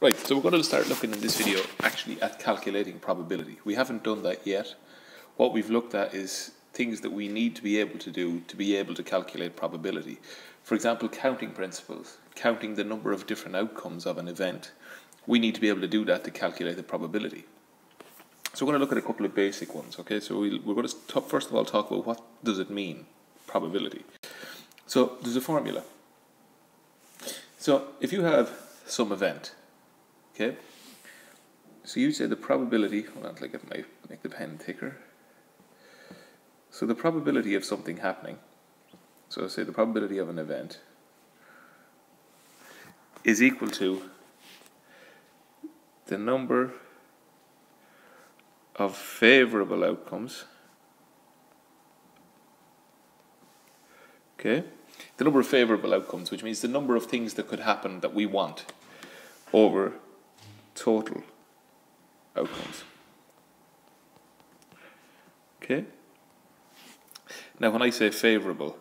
Right, so we're going to start looking in this video actually at calculating probability. We haven't done that yet. What we've looked at is things that we need to be able to do to be able to calculate probability. For example, counting principles, counting the number of different outcomes of an event. We need to be able to do that to calculate the probability. So we're going to look at a couple of basic ones, okay? So we we're going to talk, first of all talk about what does it mean, probability. So there's a formula. So if you have some event, Okay. So you say the probability, hold on, let me make the pen thicker. So the probability of something happening, so I say the probability of an event, is equal to the number of favorable outcomes. Okay? The number of favorable outcomes, which means the number of things that could happen that we want over total outcomes. Okay? Now, when I say favorable,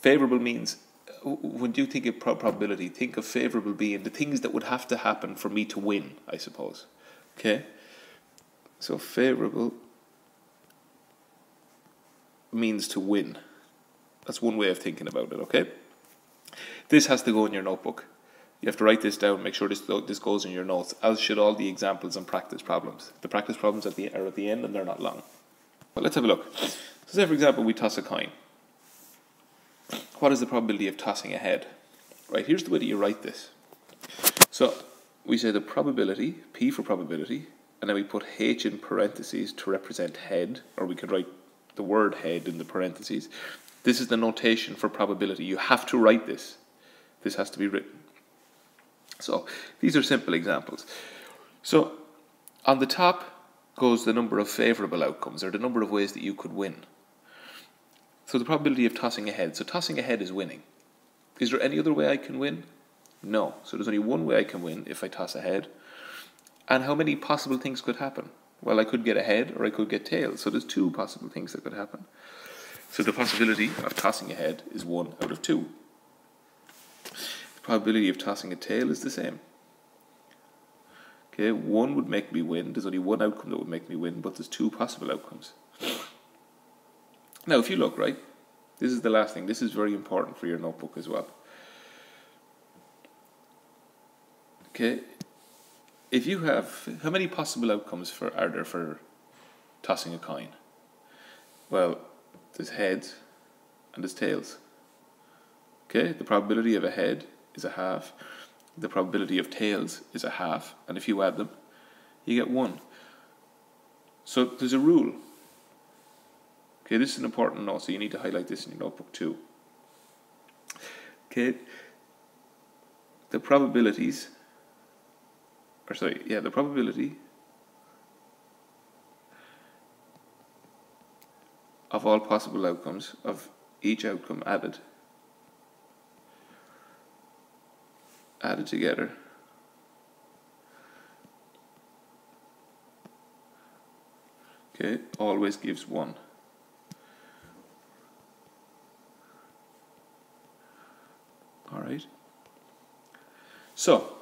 favorable means when you think of probability, think of favorable being the things that would have to happen for me to win, I suppose. Okay? So, favorable means to win. That's one way of thinking about it, okay? This has to go in your notebook. You have to write this down, make sure this, this goes in your notes, as should all the examples and practice problems. The practice problems at the, are at the end and they're not long. But let's have a look. So say, for example, we toss a coin. What is the probability of tossing a head? Right, here's the way that you write this. So we say the probability, P for probability, and then we put H in parentheses to represent head, or we could write the word head in the parentheses. This is the notation for probability. You have to write this. This has to be written. So these are simple examples. So on the top goes the number of favourable outcomes, or the number of ways that you could win. So the probability of tossing a head. So tossing a head is winning. Is there any other way I can win? No. So there's only one way I can win if I toss a head. And how many possible things could happen? Well, I could get a head or I could get tails. So there's two possible things that could happen. So the possibility of tossing a head is one out of two probability of tossing a tail is the same. Okay, one would make me win. There's only one outcome that would make me win, but there's two possible outcomes. Now, if you look, right, this is the last thing. This is very important for your notebook as well. Okay, if you have, how many possible outcomes for are there for tossing a coin? Well, there's heads and there's tails. Okay, the probability of a head is a half. The probability of tails is a half. And if you add them, you get 1. So there's a rule. Okay, this is an important note, so you need to highlight this in your notebook too. Okay, the probabilities, or sorry, yeah, the probability of all possible outcomes of each outcome added added together. Okay, always gives 1. Alright. So,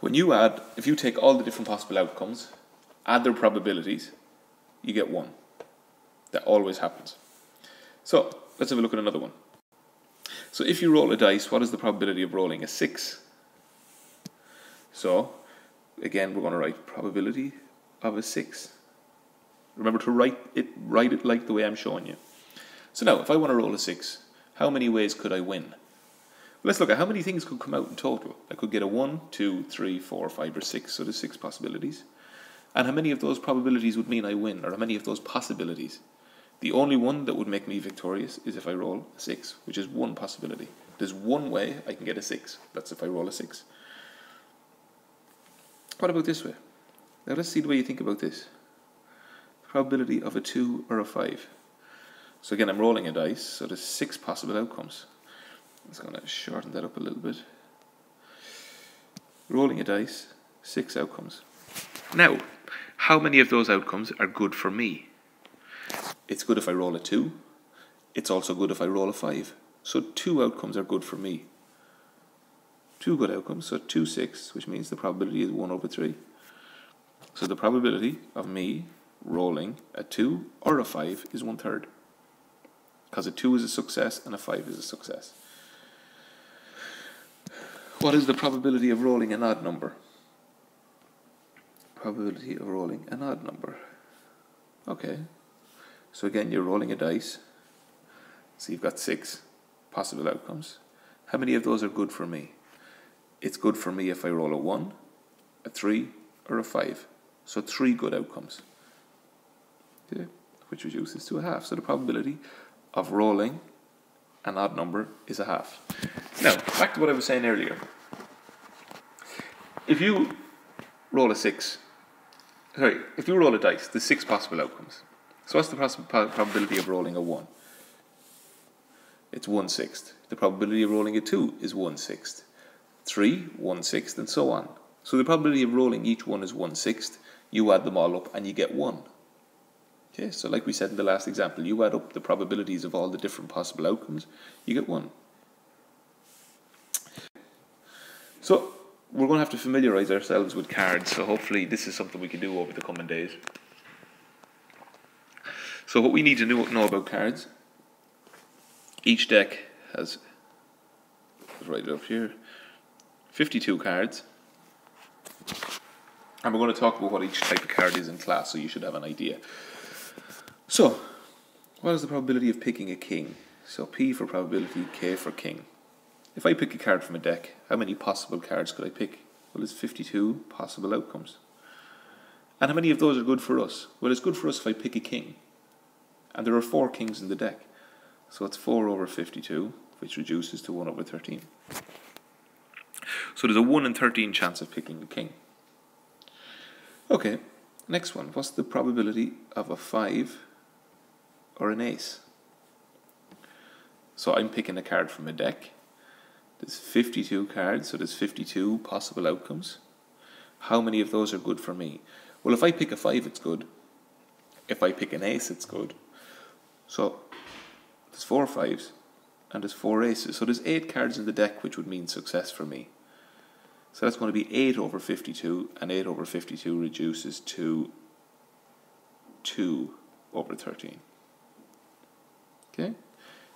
when you add, if you take all the different possible outcomes, add their probabilities, you get 1. That always happens. So, let's have a look at another one. So if you roll a dice, what is the probability of rolling a 6? So, again, we're going to write probability of a 6. Remember to write it, write it like the way I'm showing you. So now, if I want to roll a 6, how many ways could I win? Let's look at how many things could come out in total. I could get a 1, 2, 3, 4, 5, or 6, so there's 6 possibilities. And how many of those probabilities would mean I win, or how many of those possibilities? The only one that would make me victorious is if I roll a 6, which is one possibility. There's one way I can get a 6. That's if I roll a 6. What about this way? Now let's see the way you think about this. Probability of a 2 or a 5. So again, I'm rolling a dice, so there's 6 possible outcomes. I'm just going to shorten that up a little bit. Rolling a dice, 6 outcomes. Now, how many of those outcomes are good for me? It's good if I roll a 2. It's also good if I roll a 5. So two outcomes are good for me. two good outcomes, so 2 6, which means the probability is 1 over 3. So the probability of me rolling a 2 or a 5 is one third. Because a 2 is a success and a 5 is a success. What is the probability of rolling an odd number? Probability of rolling an odd number. Okay. So again, you're rolling a dice. So you've got six possible outcomes. How many of those are good for me? It's good for me if I roll a 1, a 3, or a 5. So three good outcomes. Okay, which reduces to a half. So the probability of rolling an odd number is a half. Now, back to what I was saying earlier. If you roll a 6, sorry, if you roll a dice, there's six possible outcomes. So what's the probability of rolling a 1? It's 1 sixth. The probability of rolling a 2 is 1 sixth. 3, 1 sixth, and so on. So the probability of rolling each one is 1 sixth. You add them all up and you get 1. Okay, so like we said in the last example, you add up the probabilities of all the different possible outcomes, you get 1. So we're going to have to familiarize ourselves with cards, so hopefully this is something we can do over the coming days. So what we need to know, know about cards, each deck has, right up here, 52 cards. And we're going to talk about what each type of card is in class, so you should have an idea. So, what is the probability of picking a king? So P for probability, K for king. If I pick a card from a deck, how many possible cards could I pick? Well, it's 52 possible outcomes. And how many of those are good for us? Well, it's good for us if I pick a king. And there are four kings in the deck. So it's 4 over 52, which reduces to 1 over 13. So there's a 1 in 13 chance of picking a king. Okay, next one. What's the probability of a 5 or an ace? So I'm picking a card from a deck. There's 52 cards, so there's 52 possible outcomes. How many of those are good for me? Well, if I pick a 5, it's good. If I pick an ace, it's good. So there's four fives and there's four aces. So there's eight cards in the deck which would mean success for me. So that's going to be 8 over 52, and 8 over 52 reduces to 2 over 13. Okay?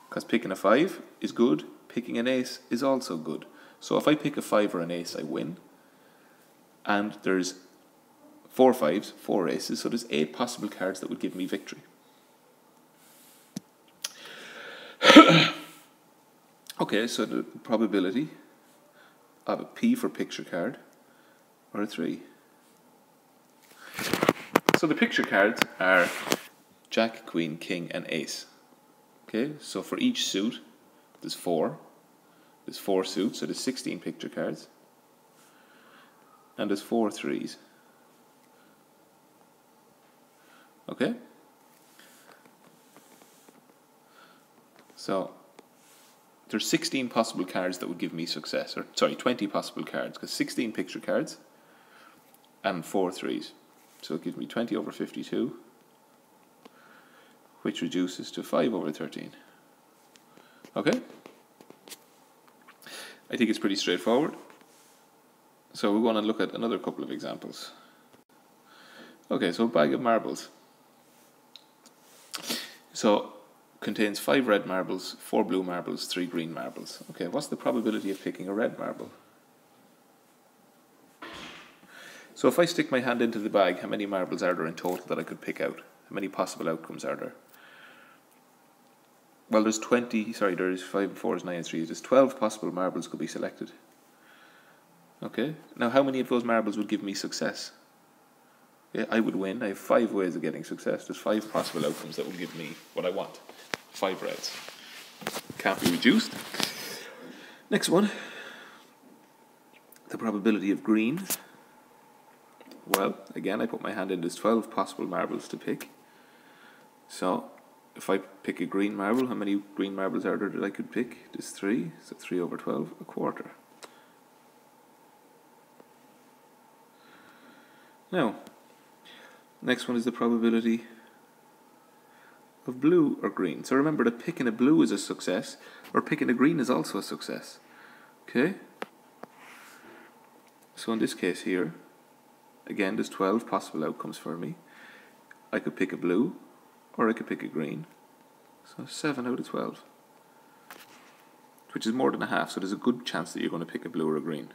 Because picking a 5 is good, picking an ace is also good. So if I pick a 5 or an ace, I win. And there's four fives, four aces, so there's eight possible cards that would give me victory. Okay, so the probability of a P for picture card or a 3. So the picture cards are Jack, Queen, King, and Ace. Okay, so for each suit, there's four. There's four suits, so there's 16 picture cards. And there's four threes. Okay? So there's 16 possible cards that would give me success, or sorry, 20 possible cards, because 16 picture cards and four threes. So it gives me 20 over 52, which reduces to 5 over 13. Okay? I think it's pretty straightforward. So we want to look at another couple of examples. Okay, so a bag of marbles. So contains five red marbles, four blue marbles, three green marbles. Okay, what's the probability of picking a red marble? So if I stick my hand into the bag, how many marbles are there in total that I could pick out? How many possible outcomes are there? Well, there's 20, sorry, there's 5 and 4 is 9 and 3. There's 12 possible marbles could be selected. Okay, now how many of those marbles would give me success? Yeah, I would win. I have five ways of getting success. There's five possible outcomes that will give me what I want five reds. Can't be reduced. Next one. The probability of green. Well, again, I put my hand in. There's 12 possible marbles to pick. So, if I pick a green marble, how many green marbles are there that I could pick? There's three. So 3 over 12, a quarter. Now, next one is the probability of blue or green. So remember that picking a blue is a success, or picking a green is also a success. Okay? So in this case here, again, there's 12 possible outcomes for me. I could pick a blue, or I could pick a green. So 7 out of 12. Which is more than a half, so there's a good chance that you're going to pick a blue or a green.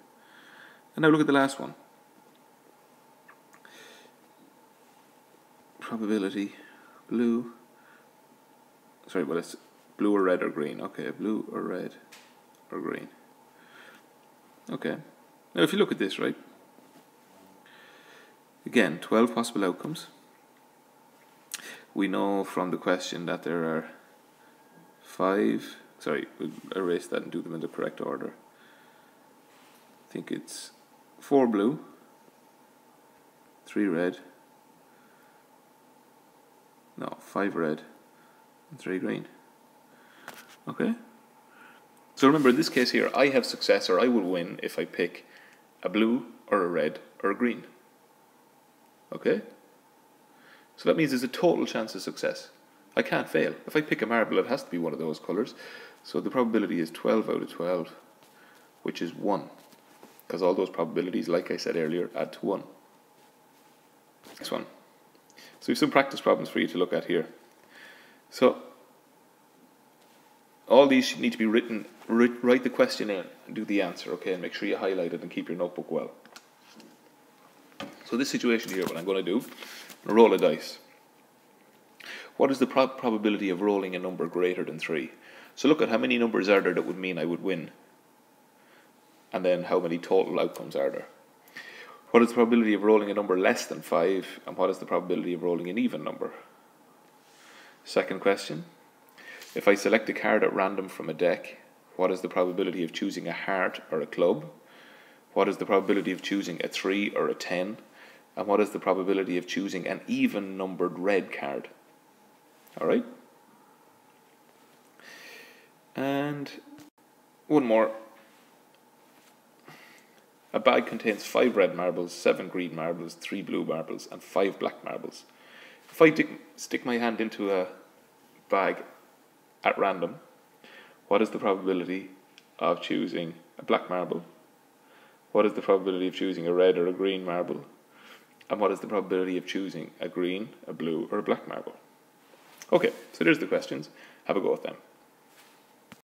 And now look at the last one. Probability, blue, sorry, well it's blue or red or green. Okay, blue or red or green. Okay. Now if you look at this, right? Again, 12 possible outcomes. We know from the question that there are five, sorry, we'll erase that and do them in the correct order. I think it's four blue, three red, no, five red, and three green. Okay? So remember, in this case here, I have success or I will win if I pick a blue or a red or a green. Okay? So that means there's a total chance of success. I can't fail. If I pick a marble, it has to be one of those colours. So the probability is 12 out of 12, which is 1. Because all those probabilities, like I said earlier, add to 1. Next one. So we have some practice problems for you to look at here. So all these need to be written, write the question in and do the answer, okay, and make sure you highlight it and keep your notebook well. So this situation here, what I'm going to do, roll a dice. What is the prob probability of rolling a number greater than 3? So look at how many numbers are there that would mean I would win. And then how many total outcomes are there. What is the probability of rolling a number less than 5? And what is the probability of rolling an even number? Second question. If I select a card at random from a deck, what is the probability of choosing a heart or a club? What is the probability of choosing a 3 or a 10? And what is the probability of choosing an even numbered red card? Alright? And one more. A bag contains five red marbles, seven green marbles, three blue marbles, and five black marbles. If I stick my hand into a bag at random, what is the probability of choosing a black marble? What is the probability of choosing a red or a green marble? And what is the probability of choosing a green, a blue, or a black marble? Okay, so there's the questions. Have a go at them.